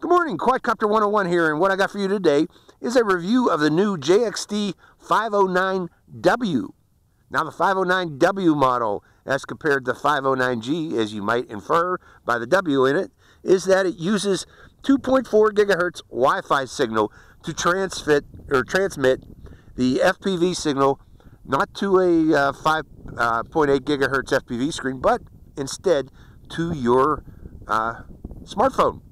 Good morning, Quadcopter 101 here, and what I got for you today is a review of the new JXD 509W. Now, the 509W model, as compared to the 509G, as you might infer by the W in it, is that it uses 2.4 gigahertz Wi-Fi signal to transmit or transmit the FPV signal not to a uh, 5.8 uh, gigahertz FPV screen, but instead to your uh, smartphone.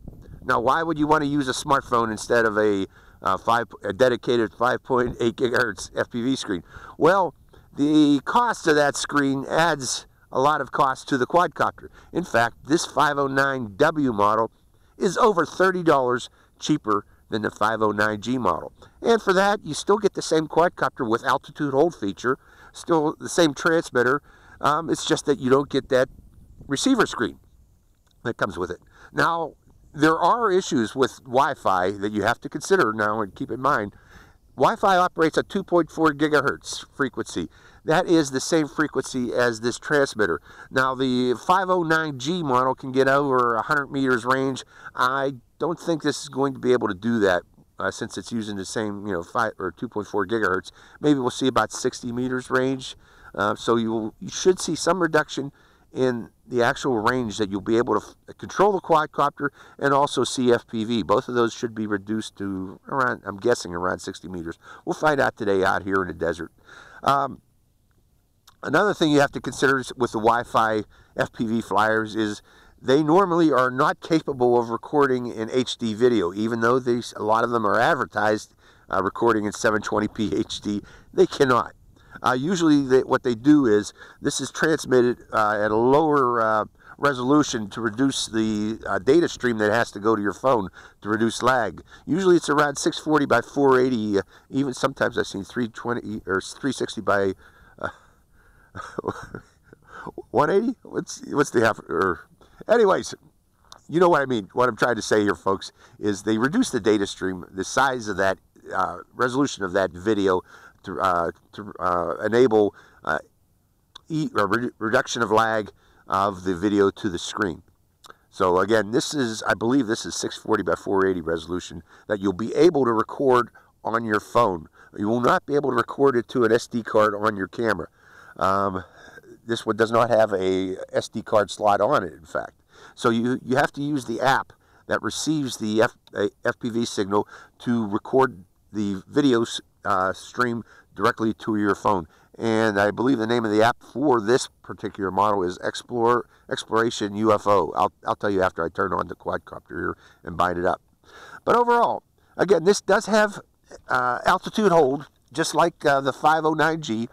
Now, why would you want to use a smartphone instead of a, uh, five, a dedicated 5.8 gigahertz FPV screen? Well, the cost of that screen adds a lot of cost to the quadcopter. In fact, this 509W model is over $30 cheaper than the 509G model. And for that, you still get the same quadcopter with altitude hold feature, still the same transmitter. Um, it's just that you don't get that receiver screen that comes with it. Now, there are issues with Wi-Fi that you have to consider now and keep in mind. Wi-Fi operates at 2.4 gigahertz frequency. That is the same frequency as this transmitter. Now the 509G model can get over 100 meters range. I don't think this is going to be able to do that uh, since it's using the same, you know, 5 or 2.4 gigahertz. Maybe we'll see about 60 meters range. Uh, so you, will, you should see some reduction in the actual range that you'll be able to control the quadcopter and also see FPV. Both of those should be reduced to around, I'm guessing, around 60 meters. We'll find out today out here in the desert. Um, another thing you have to consider with the Wi-Fi FPV flyers is they normally are not capable of recording in HD video, even though these, a lot of them are advertised uh, recording in 720p HD. They cannot. Uh, usually they, what they do is this is transmitted uh, at a lower uh, resolution to reduce the uh, data stream that has to go to your phone to reduce lag. Usually it's around 640 by 480, uh, even sometimes I've seen 320 or 360 by 180. Uh, what's what's the half or anyways? You know what I mean. What I'm trying to say here, folks, is they reduce the data stream, the size of that resolution of that video to, uh, to uh, enable uh, e re reduction of lag of the video to the screen. So again, this is, I believe this is 640 by 480 resolution that you'll be able to record on your phone. You will not be able to record it to an SD card on your camera. Um, this one does not have a SD card slot on it, in fact. So you, you have to use the app that receives the F, FPV signal to record the video uh, stream directly to your phone. And I believe the name of the app for this particular model is Explore Exploration UFO. I'll, I'll tell you after I turn on the quadcopter here and bind it up. But overall, again, this does have uh, altitude hold, just like uh, the 509G.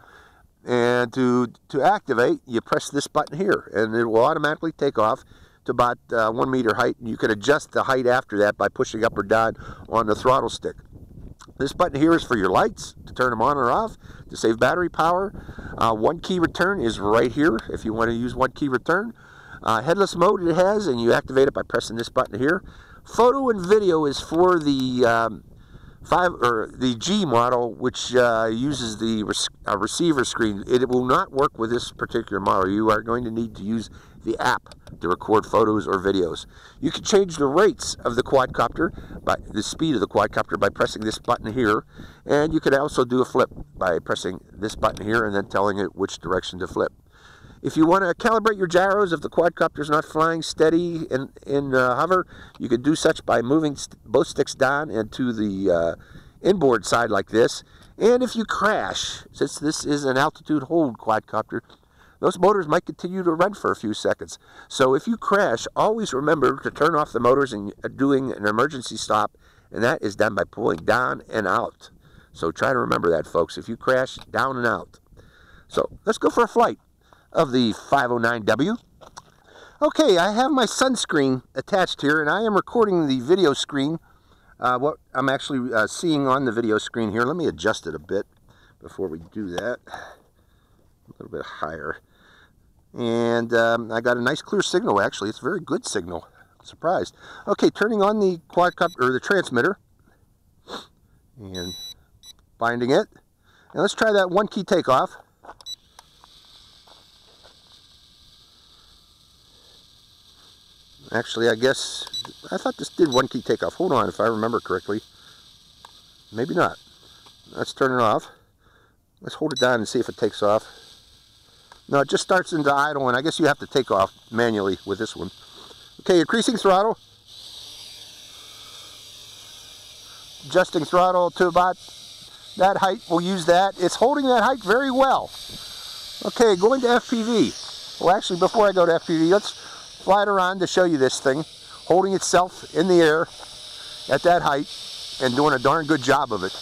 And to, to activate, you press this button here, and it will automatically take off to about uh, one meter height. And you can adjust the height after that by pushing up or down on the throttle stick. This button here is for your lights, to turn them on or off, to save battery power. Uh, one key return is right here if you want to use one key return. Uh, headless mode it has, and you activate it by pressing this button here. Photo and video is for the um, five or the G model, which uh, uses the uh, receiver screen. It will not work with this particular model. You are going to need to use the app to record photos or videos. You can change the rates of the quadcopter by the speed of the quadcopter by pressing this button here, and you can also do a flip by pressing this button here and then telling it which direction to flip. If you want to calibrate your gyros if the quadcopter is not flying steady in, in uh, hover, you can do such by moving st both sticks down into the uh, inboard side like this. And if you crash, since this is an altitude hold quadcopter, those motors might continue to run for a few seconds. So if you crash, always remember to turn off the motors and doing an emergency stop, and that is done by pulling down and out. So try to remember that, folks. If you crash, down and out. So let's go for a flight of the 509W. Okay, I have my sunscreen attached here, and I am recording the video screen, uh, what I'm actually uh, seeing on the video screen here. Let me adjust it a bit before we do that. A little bit higher. And um, I got a nice clear signal, actually. It's a very good signal. Surprised. Okay, turning on the quadcopter, or the transmitter, and binding it. And let's try that one key takeoff. Actually, I guess, I thought this did one key takeoff. Hold on, if I remember correctly. Maybe not. Let's turn it off. Let's hold it down and see if it takes off. No, it just starts into idle, and I guess you have to take off manually with this one. Okay, increasing throttle. Adjusting throttle to about that height. We'll use that. It's holding that height very well. Okay, going to FPV. Well, actually, before I go to FPV, let's fly it around to show you this thing. Holding itself in the air at that height and doing a darn good job of it.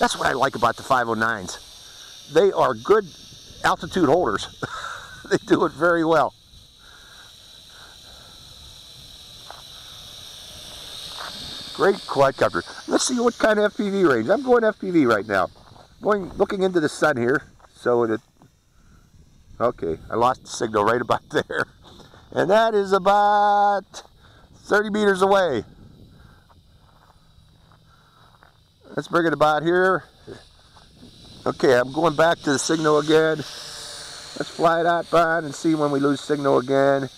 That's what I like about the 509s. They are good altitude holders. they do it very well. Great quadcopter. Let's see what kind of FPV range. I'm going FPV right now. Going, looking into the sun here. So that, okay, I lost the signal right about there. And that is about 30 meters away. Let's bring it about here. Okay, I'm going back to the signal again. Let's fly that out, and see when we lose signal again.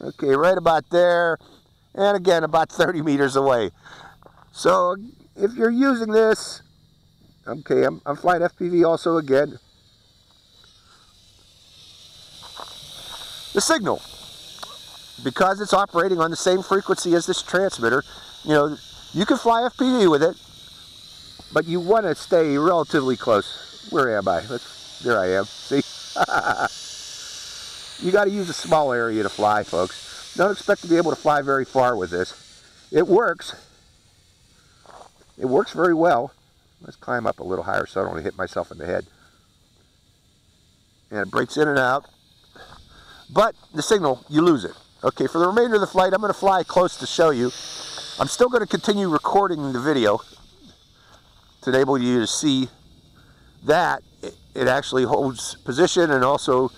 Okay, right about there. And again, about 30 meters away. So, if you're using this, okay, I'm, I'm flying FPV also again. The signal, because it's operating on the same frequency as this transmitter, you know, you can fly FPV with it, but you want to stay relatively close. Where am I? Let's, there I am. See? you got to use a small area to fly, folks. Don't expect to be able to fly very far with this. It works. It works very well. Let's climb up a little higher so I don't hit myself in the head. And it breaks in and out. But the signal, you lose it. Okay, for the remainder of the flight, I'm going to fly close to show you. I'm still going to continue recording the video to enable you to see that it actually holds position and also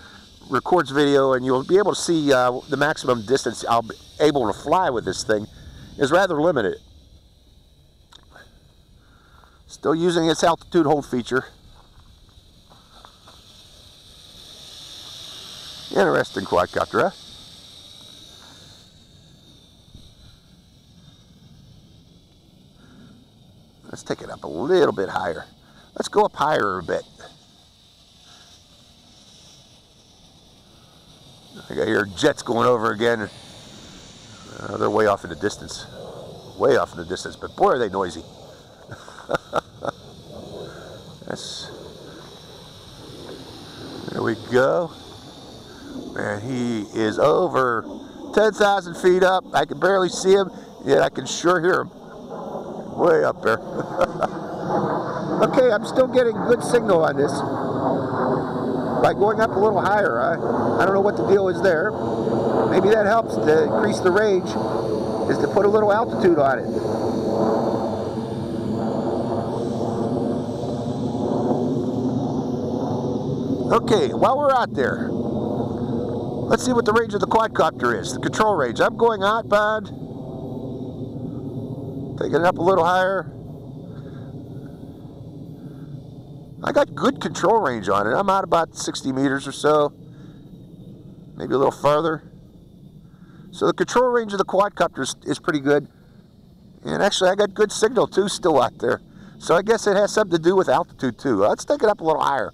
records video and you'll be able to see uh, the maximum distance I'll be able to fly with this thing is rather limited. Still using its altitude hold feature. Interesting quadcopter, huh? Let's take it up a little bit higher. Let's go up higher a bit. I got hear jets going over again. Uh, they're way off in the distance. Way off in the distance, but boy are they noisy. That's, there we go. Man, he is over 10,000 feet up. I can barely see him, yet I can sure hear him way up there. okay, I'm still getting good signal on this. By going up a little higher, I, I don't know what the deal is there. Maybe that helps to increase the range, is to put a little altitude on it. Okay, while we're out there, let's see what the range of the quadcopter is, the control range. I'm going outbound Taking it up a little higher. I got good control range on it. I'm out about 60 meters or so. Maybe a little farther. So the control range of the quadcopter is, is pretty good. And actually I got good signal too still out there. So I guess it has something to do with altitude too. Uh, let's take it up a little higher.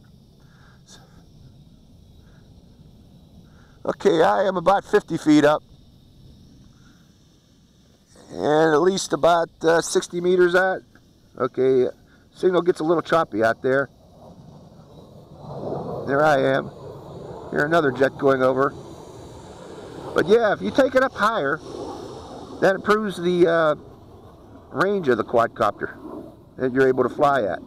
Okay, I am about 50 feet up and at least about uh, 60 meters out. Okay, signal gets a little choppy out there. There I am. Here another jet going over. But yeah, if you take it up higher, that improves the uh, range of the quadcopter that you're able to fly at.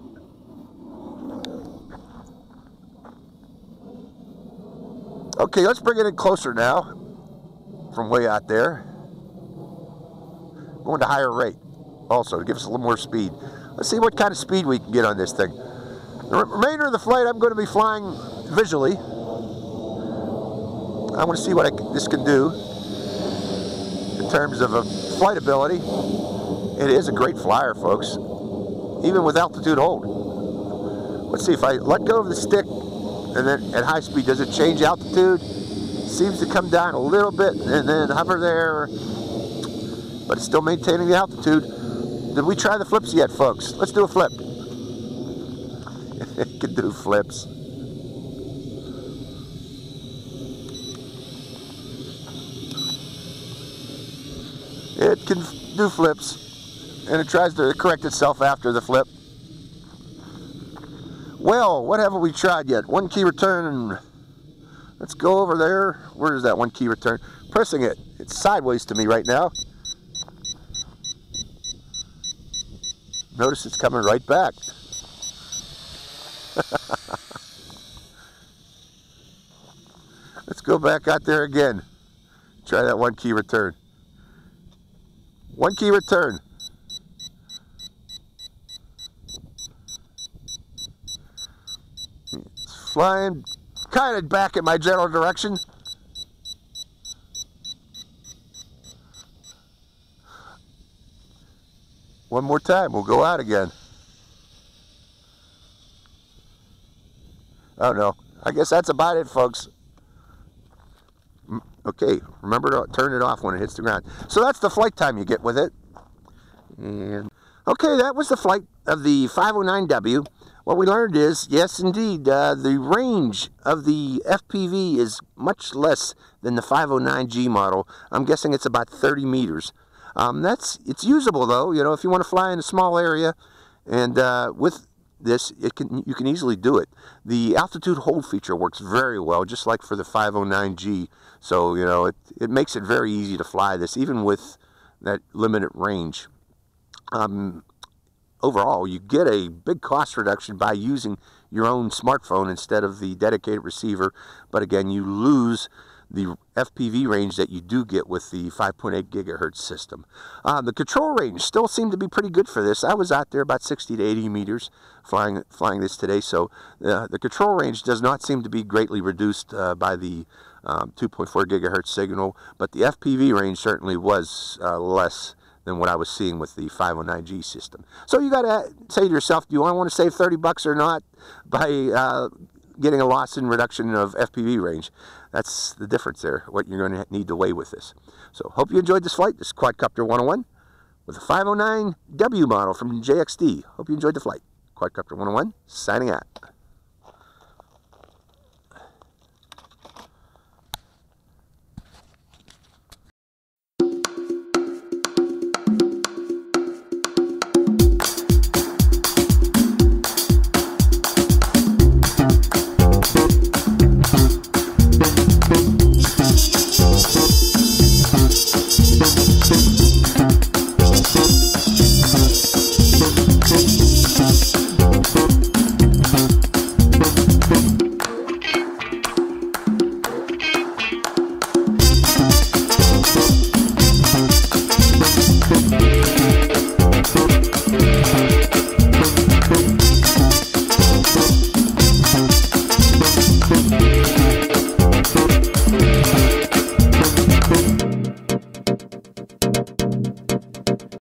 Okay, let's bring it in closer now from way out there going to higher rate also to give us a little more speed. Let's see what kind of speed we can get on this thing. The remainder of the flight I'm going to be flying visually. I want to see what I, this can do in terms of a flight ability. It is a great flyer, folks, even with altitude hold. Let's see if I let go of the stick and then at high speed, does it change altitude? seems to come down a little bit and then hover there, but it's still maintaining the altitude. Did we try the flips yet, folks? Let's do a flip. it can do flips. It can do flips, and it tries to correct itself after the flip. Well, what haven't we tried yet? One key return. Let's go over there. Where is that one key return? Pressing it. It's sideways to me right now. Notice it's coming right back. Let's go back out there again. Try that one key return. One key return. It's flying kind of back in my general direction. One more time, we'll go out again. Oh no, I guess that's about it, folks. Okay, remember to turn it off when it hits the ground. So that's the flight time you get with it. And okay, that was the flight of the 509W. What we learned is, yes, indeed, uh, the range of the FPV is much less than the 509G model. I'm guessing it's about 30 meters. Um, that's it's usable though. You know, if you want to fly in a small area, and uh, with this, it can you can easily do it. The altitude hold feature works very well, just like for the 509G. So you know, it it makes it very easy to fly this, even with that limited range. Um, overall, you get a big cost reduction by using your own smartphone instead of the dedicated receiver. But again, you lose the FPV range that you do get with the 5.8 gigahertz system. Uh, the control range still seemed to be pretty good for this. I was out there about 60 to 80 meters flying flying this today, so uh, the control range does not seem to be greatly reduced uh, by the um, 2.4 gigahertz signal, but the FPV range certainly was uh, less than what I was seeing with the 509G system. So you got to say to yourself, do I want to save 30 bucks or not by uh, getting a loss in reduction of FPV range. That's the difference there, what you're going to need to weigh with this. So hope you enjoyed this flight. This Quadcopter 101 with a 509W model from JXD. Hope you enjoyed the flight. Quadcopter 101 signing out.